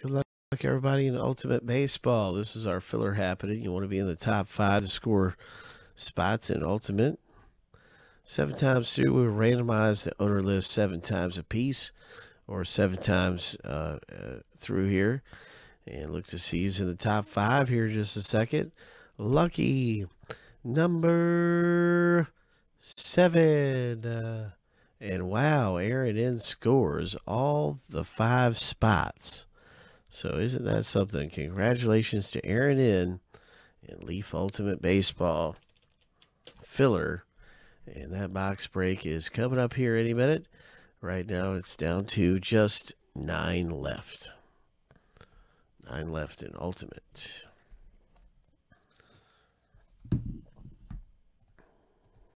Good luck, everybody, in Ultimate Baseball. This is our filler happening. You want to be in the top five to score spots in Ultimate. Seven times through, we randomize the owner list seven times a piece, or seven times uh, uh, through here. And look to see who's in the top five here in just a second. Lucky number seven. Uh, and wow, Aaron N scores all the five spots. So isn't that something? Congratulations to Aaron In and Leaf Ultimate Baseball filler. And that box break is coming up here any minute. Right now it's down to just nine left. Nine left in Ultimate.